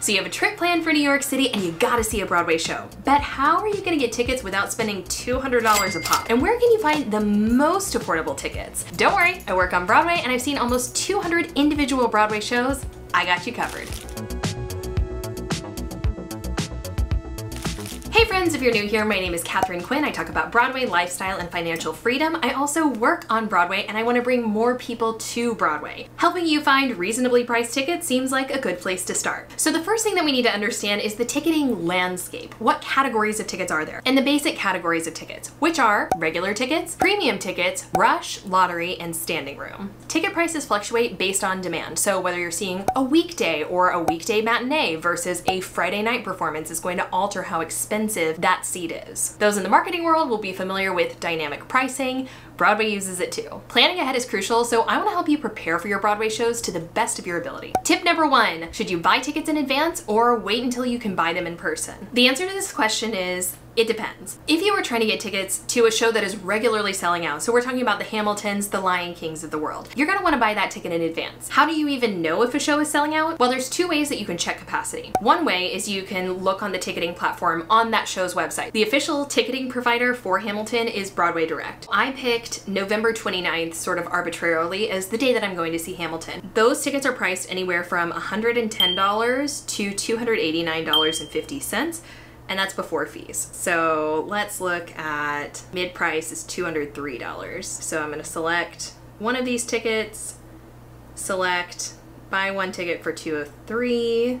So you have a trip planned for New York City and you gotta see a Broadway show. But how are you gonna get tickets without spending $200 a pop? And where can you find the most affordable tickets? Don't worry, I work on Broadway and I've seen almost 200 individual Broadway shows. I got you covered. Hey friends, if you're new here, my name is Katharine Quinn. I talk about Broadway, lifestyle, and financial freedom. I also work on Broadway and I want to bring more people to Broadway. Helping you find reasonably priced tickets seems like a good place to start. So the first thing that we need to understand is the ticketing landscape. What categories of tickets are there? And the basic categories of tickets, which are regular tickets, premium tickets, rush, lottery, and standing room. Ticket prices fluctuate based on demand. So whether you're seeing a weekday or a weekday matinee versus a Friday night performance is going to alter how expensive expensive that seat is. Those in the marketing world will be familiar with dynamic pricing, Broadway uses it too. Planning ahead is crucial, so I wanna help you prepare for your Broadway shows to the best of your ability. Tip number one, should you buy tickets in advance or wait until you can buy them in person? The answer to this question is it depends. If you were trying to get tickets to a show that is regularly selling out, so we're talking about the Hamiltons, the Lion Kings of the world, you're gonna wanna buy that ticket in advance. How do you even know if a show is selling out? Well, there's two ways that you can check capacity. One way is you can look on the ticketing platform on that show's website. The official ticketing provider for Hamilton is Broadway Direct. I picked November 29th sort of arbitrarily as the day that I'm going to see Hamilton. Those tickets are priced anywhere from $110 to $289.50 and that's before fees. So let's look at mid price is $203. So I'm gonna select one of these tickets, select buy one ticket for 203.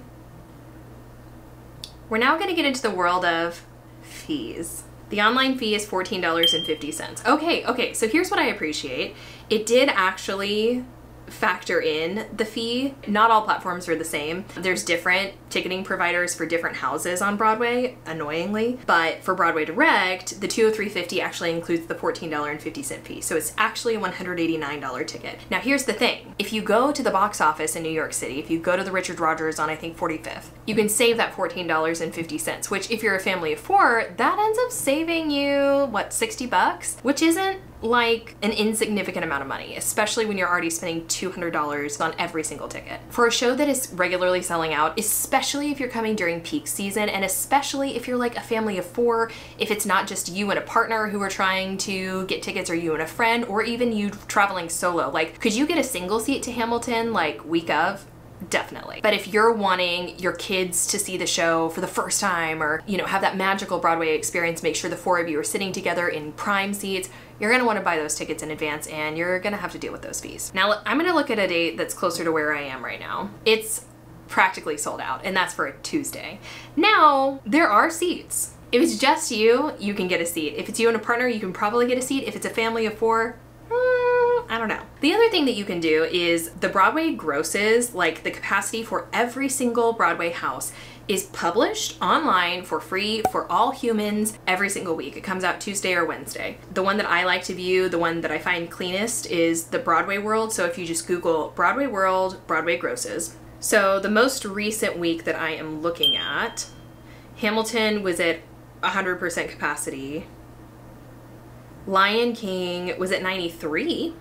We're now gonna get into the world of fees. The online fee is $14.50. Okay, okay, so here's what I appreciate. It did actually factor in the fee. Not all platforms are the same. There's different ticketing providers for different houses on Broadway, annoyingly. But for Broadway Direct, the 203.50 actually includes the $14.50 fee. So it's actually a $189 ticket. Now here's the thing. If you go to the box office in New York City, if you go to the Richard Rodgers on I think 45th, you can save that $14.50, which if you're a family of four, that ends up saving you, what, 60 bucks? Which isn't like an insignificant amount of money, especially when you're already spending $200 on every single ticket. For a show that is regularly selling out, especially if you're coming during peak season, and especially if you're like a family of four, if it's not just you and a partner who are trying to get tickets or you and a friend, or even you traveling solo. Like, could you get a single seat to Hamilton like week of? definitely. But if you're wanting your kids to see the show for the first time or, you know, have that magical Broadway experience, make sure the four of you are sitting together in prime seats, you're gonna wanna buy those tickets in advance and you're gonna have to deal with those fees. Now, I'm gonna look at a date that's closer to where I am right now. It's practically sold out and that's for a Tuesday. Now, there are seats. If it's just you, you can get a seat. If it's you and a partner, you can probably get a seat. If it's a family of four, mm, I don't know. The other thing that you can do is the Broadway grosses, like the capacity for every single Broadway house is published online for free for all humans every single week. It comes out Tuesday or Wednesday. The one that I like to view, the one that I find cleanest is the Broadway World. So if you just Google Broadway World, Broadway grosses. So the most recent week that I am looking at, Hamilton was at 100% capacity. Lion King was at 93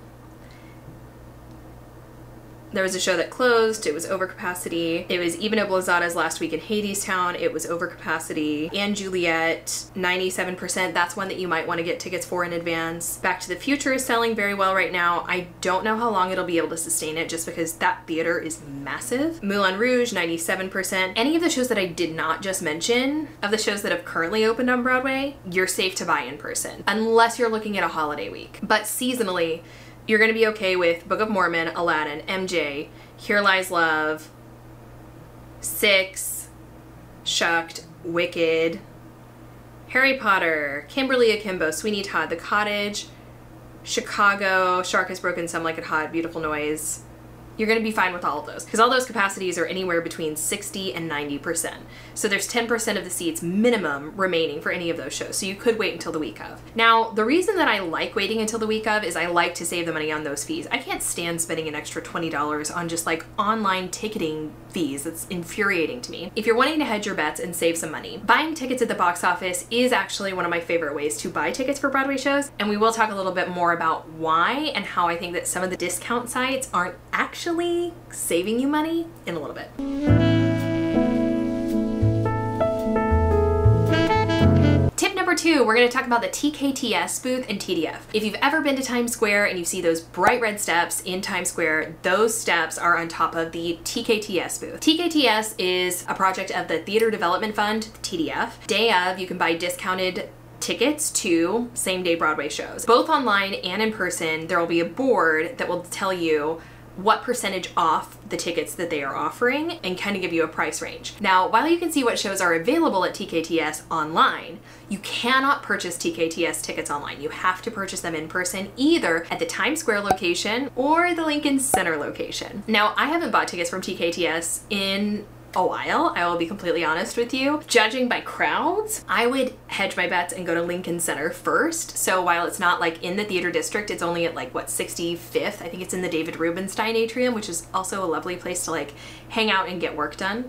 there was a show that closed, it was over capacity. It was even at Blazzadas last week in Hadestown, it was over capacity. And Juliet, 97%, that's one that you might want to get tickets for in advance. Back to the Future is selling very well right now. I don't know how long it'll be able to sustain it just because that theater is massive. Moulin Rouge, 97%. Any of the shows that I did not just mention, of the shows that have currently opened on Broadway, you're safe to buy in person, unless you're looking at a holiday week. But seasonally, you're gonna be okay with Book of Mormon, Aladdin, MJ, Here Lies Love, Six, Shucked, Wicked, Harry Potter, Kimberly Akimbo, Sweeney Todd, The Cottage, Chicago, Shark Has Broken Some Like It Hot, Beautiful Noise, you're going to be fine with all of those because all those capacities are anywhere between 60 and 90%. So there's 10% of the seats minimum remaining for any of those shows. So you could wait until the week of. Now, the reason that I like waiting until the week of is I like to save the money on those fees. I can't stand spending an extra $20 on just like online ticketing fees. It's infuriating to me. If you're wanting to hedge your bets and save some money, buying tickets at the box office is actually one of my favorite ways to buy tickets for Broadway shows. And we will talk a little bit more about why and how I think that some of the discount sites aren't actually saving you money in a little bit. Tip number two, we're gonna talk about the TKTS booth and TDF. If you've ever been to Times Square and you see those bright red steps in Times Square, those steps are on top of the TKTS booth. TKTS is a project of the Theater Development Fund, TDF. Day of, you can buy discounted tickets to same day Broadway shows. Both online and in person, there will be a board that will tell you what percentage off the tickets that they are offering and kind of give you a price range. Now, while you can see what shows are available at TKTS online, you cannot purchase TKTS tickets online. You have to purchase them in person either at the Times Square location or the Lincoln Center location. Now, I haven't bought tickets from TKTS in a while, I will be completely honest with you. Judging by crowds, I would hedge my bets and go to Lincoln Center first. So while it's not like in the theater district, it's only at like what 65th. I think it's in the David Rubenstein atrium, which is also a lovely place to like hang out and get work done.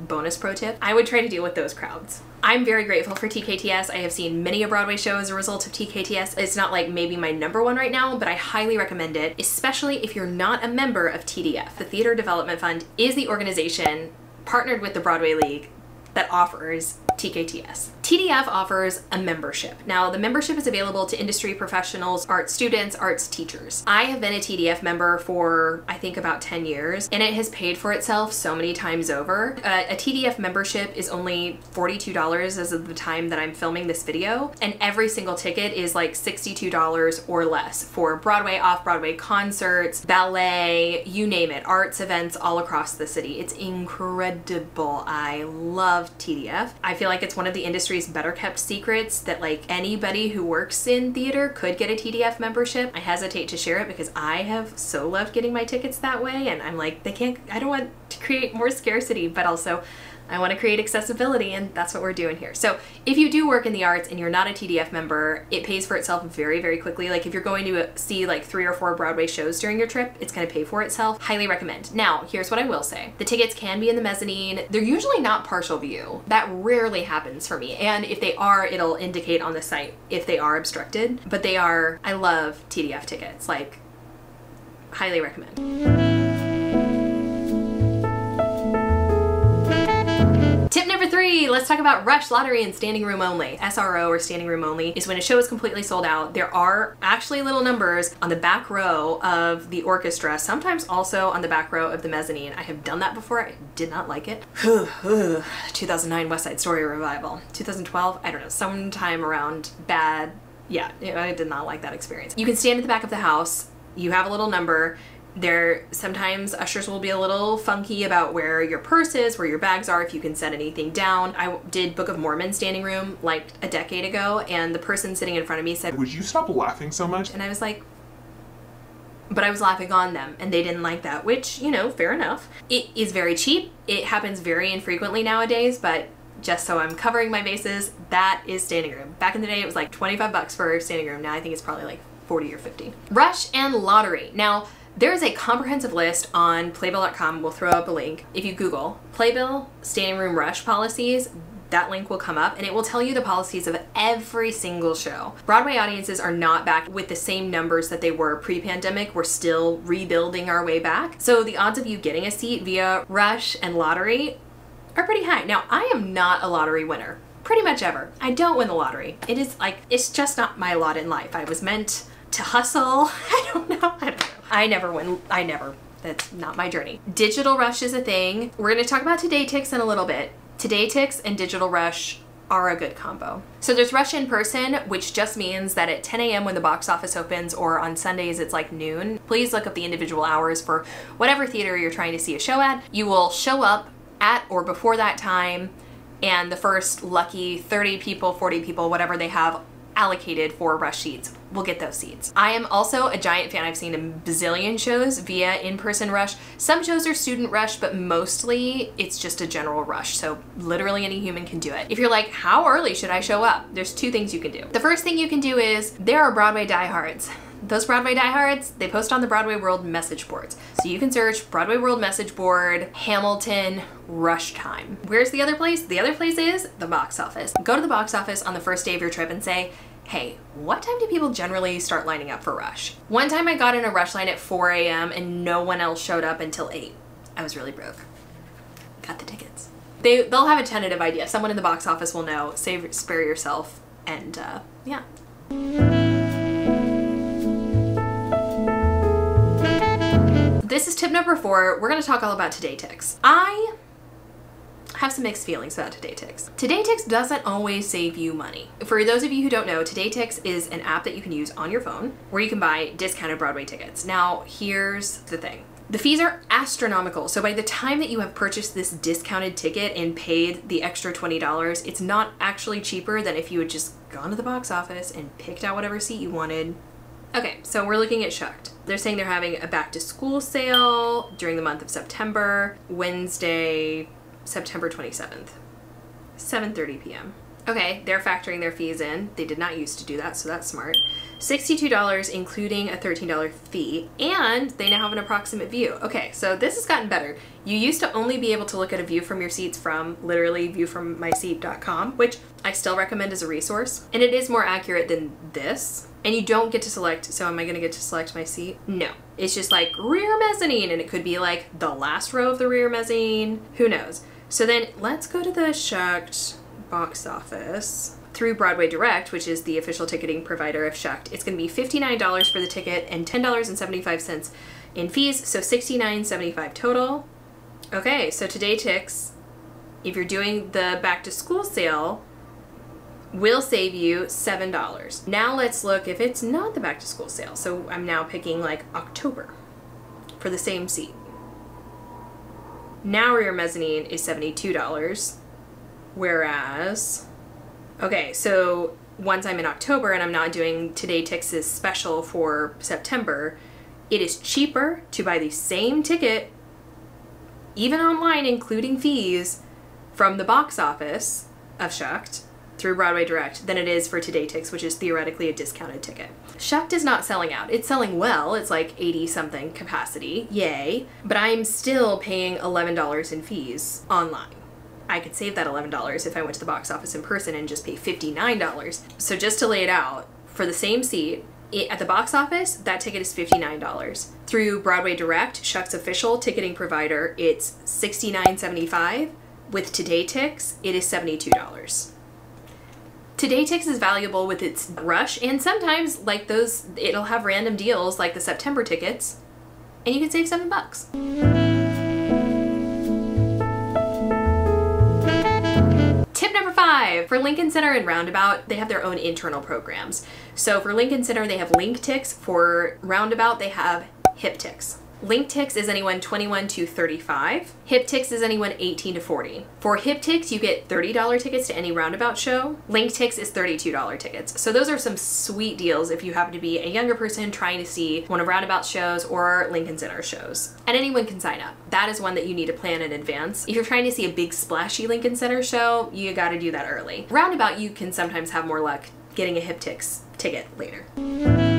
Bonus pro tip, I would try to deal with those crowds. I'm very grateful for TKTS. I have seen many a Broadway show as a result of TKTS. It's not like maybe my number one right now, but I highly recommend it, especially if you're not a member of TDF. The Theater Development Fund is the organization partnered with the Broadway League that offers TKTS. TDF offers a membership. Now, the membership is available to industry professionals, art students, arts teachers. I have been a TDF member for, I think, about 10 years, and it has paid for itself so many times over. Uh, a TDF membership is only $42 as of the time that I'm filming this video, and every single ticket is like $62 or less for Broadway, off-Broadway concerts, ballet, you name it, arts events all across the city. It's incredible. I love TDF. I feel like it's one of the industry's better kept secrets that like anybody who works in theater could get a TDF membership. I hesitate to share it because I have so loved getting my tickets that way and I'm like, they can't, I don't want to create more scarcity, but also I want to create accessibility and that's what we're doing here. So if you do work in the arts and you're not a TDF member, it pays for itself very, very quickly. Like if you're going to uh, see like three or four Broadway shows during your trip, it's going to pay for itself. Highly recommend. Now, here's what I will say. The tickets can be in the mezzanine. They're usually not partial view. That rarely happens for me. And if they are, it'll indicate on the site if they are obstructed. But they are, I love TDF tickets. Like, highly recommend. Number three, let's talk about rush lottery and standing room only. SRO or standing room only is when a show is completely sold out. There are actually little numbers on the back row of the orchestra, sometimes also on the back row of the mezzanine. I have done that before. I did not like it. 2009 West Side Story revival. 2012, I don't know, sometime around bad. Yeah, I did not like that experience. You can stand at the back of the house. You have a little number there sometimes ushers will be a little funky about where your purse is, where your bags are, if you can set anything down. I did Book of Mormon standing room like a decade ago, and the person sitting in front of me said, Would you stop laughing so much? And I was like, but I was laughing on them and they didn't like that, which, you know, fair enough. It is very cheap. It happens very infrequently nowadays, but just so I'm covering my bases, that is standing room. Back in the day, it was like 25 bucks for standing room. Now I think it's probably like 40 or 50. Rush and lottery. Now, there is a comprehensive list on playbill.com. We'll throw up a link. If you Google Playbill standing room rush policies, that link will come up and it will tell you the policies of every single show. Broadway audiences are not back with the same numbers that they were pre-pandemic. We're still rebuilding our way back. So the odds of you getting a seat via rush and lottery are pretty high. Now, I am not a lottery winner. Pretty much ever. I don't win the lottery. It is like, it's just not my lot in life. I was meant to hustle. I don't know. I don't know. I never win. I never. That's not my journey. Digital Rush is a thing. We're going to talk about TodayTix in a little bit. TodayTix and Digital Rush are a good combo. So there's Rush in person, which just means that at 10 a.m. when the box office opens or on Sundays it's like noon, please look up the individual hours for whatever theater you're trying to see a show at. You will show up at or before that time and the first lucky 30 people, 40 people, whatever they have allocated for rush seats we'll get those seats. I am also a giant fan. I've seen a bazillion shows via in-person rush. Some shows are student rush, but mostly it's just a general rush. So literally any human can do it. If you're like, how early should I show up? There's two things you can do. The first thing you can do is there are Broadway diehards. Those Broadway diehards, they post on the Broadway World message boards. So you can search Broadway World message board, Hamilton, rush time. Where's the other place? The other place is the box office. Go to the box office on the first day of your trip and say, hey, what time do people generally start lining up for Rush? One time I got in a Rush line at 4 a.m. and no one else showed up until 8. I was really broke. Got the tickets. They, they'll have a tentative idea. Someone in the box office will know. Save, spare yourself And uh, yeah. This is tip number four. We're gonna talk all about TodayTix. I have some mixed feelings about TodayTix. Today Ticks doesn't always save you money. For those of you who don't know, TodayTix is an app that you can use on your phone where you can buy discounted Broadway tickets. Now, here's the thing. The fees are astronomical. So by the time that you have purchased this discounted ticket and paid the extra $20, it's not actually cheaper than if you had just gone to the box office and picked out whatever seat you wanted. Okay, so we're looking at Shucked. They're saying they're having a back to school sale during the month of September, Wednesday, September 27th, 7.30 p.m. Okay, they're factoring their fees in. They did not used to do that, so that's smart. $62 including a $13 fee, and they now have an approximate view. Okay, so this has gotten better. You used to only be able to look at a view from your seats from literally viewfrommyseat.com, which I still recommend as a resource, and it is more accurate than this. And you don't get to select, so am I gonna get to select my seat? No. It's just like rear mezzanine, and it could be like the last row of the rear mezzanine, who knows. So then let's go to the Shucked box office through Broadway Direct, which is the official ticketing provider of Shucked. It's going to be $59 for the ticket and $10.75 in fees, so $69.75 total. Okay, so TodayTix, if you're doing the back to school sale, will save you $7. Now let's look if it's not the back to school sale. So I'm now picking like October for the same seat. Now rear mezzanine is $72. Whereas, okay, so once I'm in October and I'm not doing TodayTix' special for September, it is cheaper to buy the same ticket, even online, including fees, from the box office of Shucked through Broadway Direct than it is for TodayTix, which is theoretically a discounted ticket. Shucked is not selling out. It's selling well. It's like 80 something capacity. Yay. But I'm still paying $11 in fees online. I could save that $11 if I went to the box office in person and just pay $59. So just to lay it out, for the same seat, it, at the box office, that ticket is $59. Through Broadway Direct, Shuck's official ticketing provider, it's $69.75. With TodayTix, it is $72. TodayTix is valuable with its rush and sometimes like those it'll have random deals like the September tickets and you can save 7 bucks. Tip number 5 for Lincoln Center and Roundabout, they have their own internal programs. So for Lincoln Center, they have LincTix. For Roundabout, they have HipTix. LincTix is anyone 21 to 35. HipTix is anyone 18 to 40. For HipTix, you get $30 tickets to any roundabout show. LincTix is $32 tickets. So those are some sweet deals if you happen to be a younger person trying to see one of Roundabout's shows or Lincoln Center shows. And anyone can sign up. That is one that you need to plan in advance. If you're trying to see a big splashy Lincoln Center show, you gotta do that early. Roundabout, you can sometimes have more luck getting a HipTix ticket later.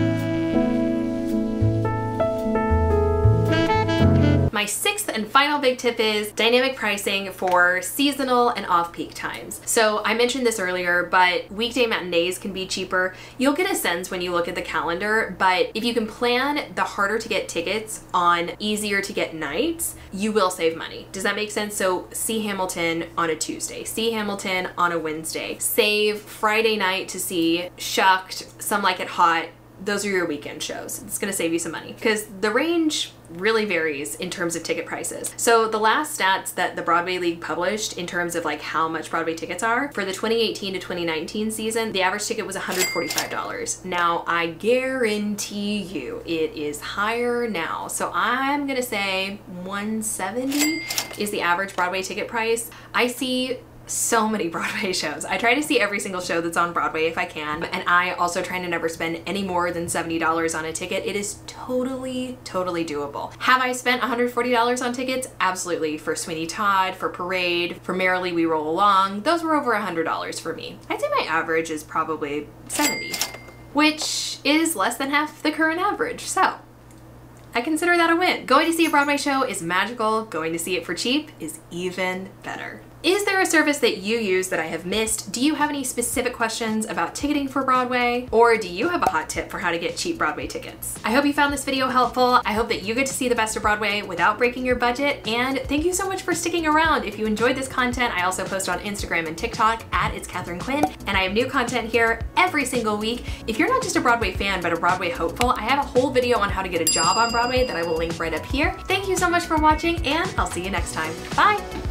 My sixth and final big tip is dynamic pricing for seasonal and off-peak times. So I mentioned this earlier, but weekday matinees can be cheaper. You'll get a sense when you look at the calendar, but if you can plan the harder to get tickets on easier to get nights, you will save money. Does that make sense? So see Hamilton on a Tuesday, see Hamilton on a Wednesday, save Friday night to see Shucked, Some Like It Hot, those are your weekend shows. It's gonna save you some money because the range really varies in terms of ticket prices. So the last stats that the Broadway League published in terms of like how much Broadway tickets are for the 2018 to 2019 season, the average ticket was $145. Now I guarantee you it is higher now. So I'm gonna say 170 is the average Broadway ticket price. I see so many Broadway shows. I try to see every single show that's on Broadway if I can, and I also try to never spend any more than $70 on a ticket. It is totally, totally doable. Have I spent $140 on tickets? Absolutely. For Sweeney Todd, for Parade, for Merrily We Roll Along, those were over $100 for me. I'd say my average is probably 70 which is less than half the current average, so I consider that a win. Going to see a Broadway show is magical, going to see it for cheap is even better. Is there a service that you use that I have missed? Do you have any specific questions about ticketing for Broadway? Or do you have a hot tip for how to get cheap Broadway tickets? I hope you found this video helpful. I hope that you get to see the best of Broadway without breaking your budget. And thank you so much for sticking around. If you enjoyed this content, I also post on Instagram and TikTok at It's Katharine Quinn. And I have new content here every single week. If you're not just a Broadway fan, but a Broadway hopeful, I have a whole video on how to get a job on Broadway that I will link right up here. Thank you so much for watching and I'll see you next time. Bye!